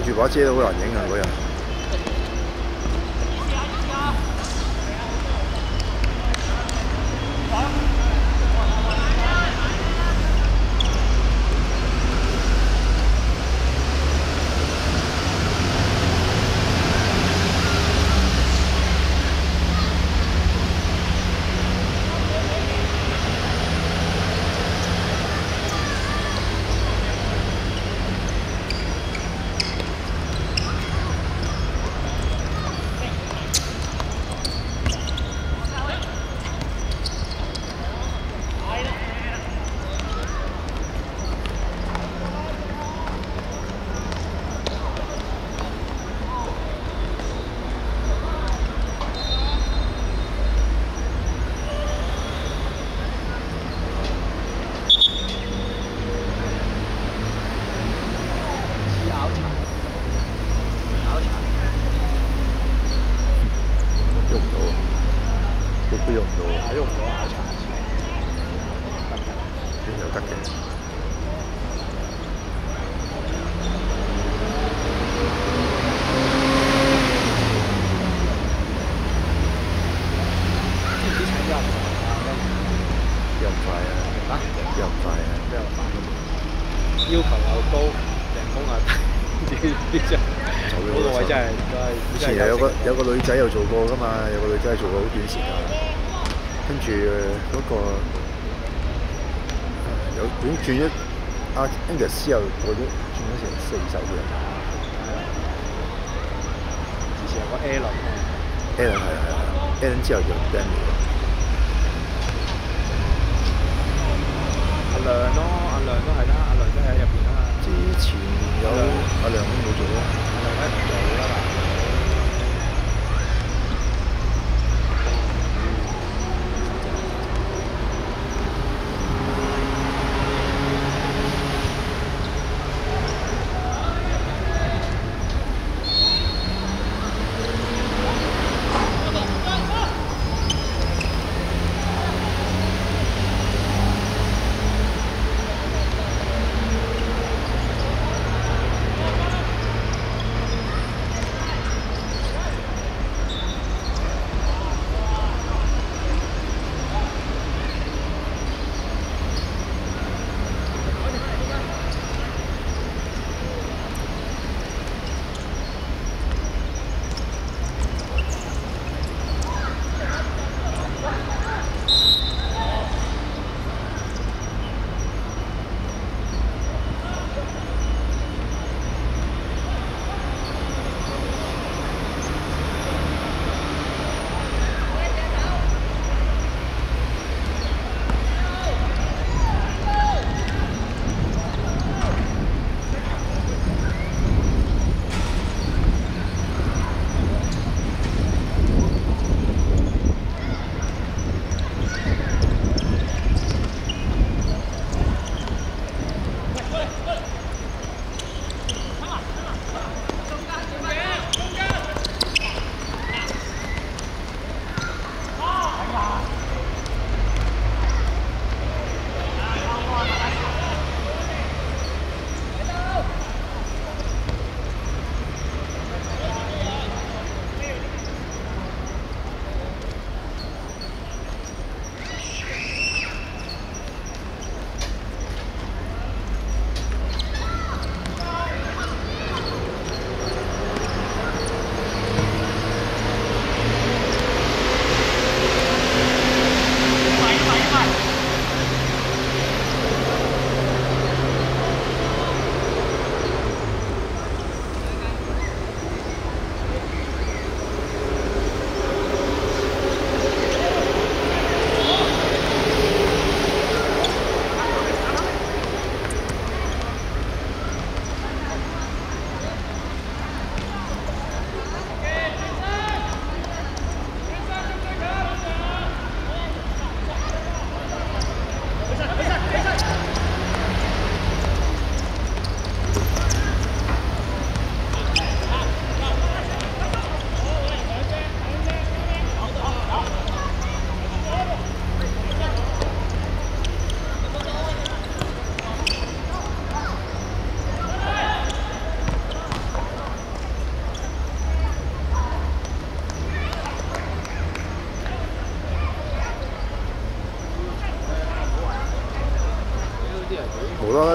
住把遮都好难影啊嗰日。拗柴，拗柴。喐唔到啊！喐都喐唔到啊！係用咗拗柴。邊有得嘅？知唔知請咗人啊？又唔快啊！啊？又唔快啊！咩話？要求又高，人工又 嗰個位真係真係以前有個有個女仔又做過噶嘛，有個女仔係做過好短時間，跟住嗰、個呃有已經轉咗阿 Angus 之後過咗轉咗成四手嘅之前有個 A 輪 Alan 係係係 Alan 之後就 Daniel 阿亮咯，阿亮都係啦，阿亮都喺入邊前有阿梁都冇做咯，阿亮一做啦。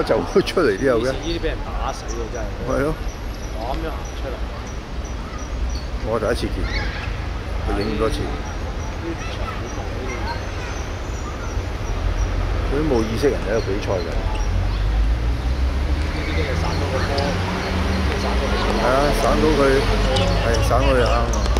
就出嚟啲有嘅。呢啲俾人打死嘅真係。係咯。咁樣行出嚟。我第一次見，佢影咁多次。佢都冇意識人喺度比賽㗎。呢啲係散到個波，散到佢。係啊，散到佢係散到佢啱啊！